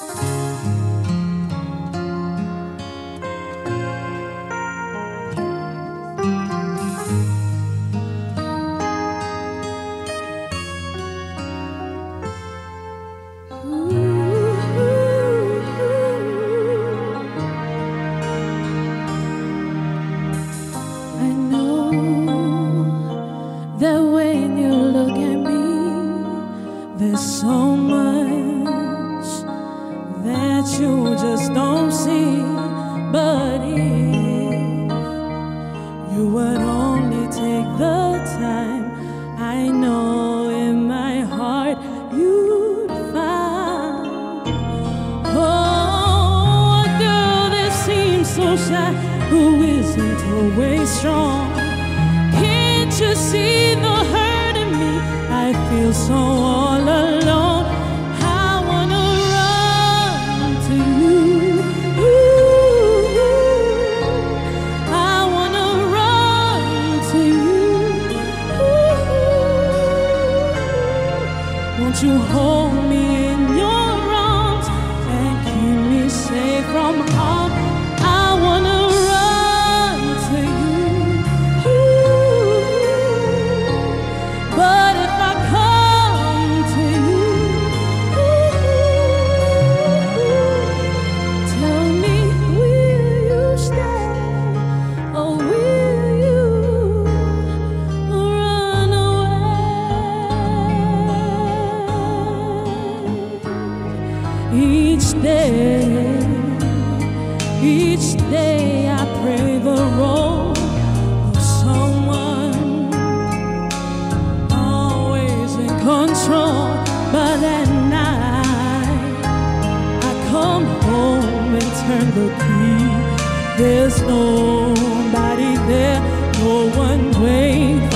I you just don't see. But if you would only take the time, I know in my heart you'd find. Oh, a girl that seems so shy, who isn't always strong. Can't you see the hurt in me? I feel so Won't you hold me in your arms and keep me safe from harm? Each day, each day I pray the role of someone always in control, but at night I come home and turn the key. There's nobody there, no one waiting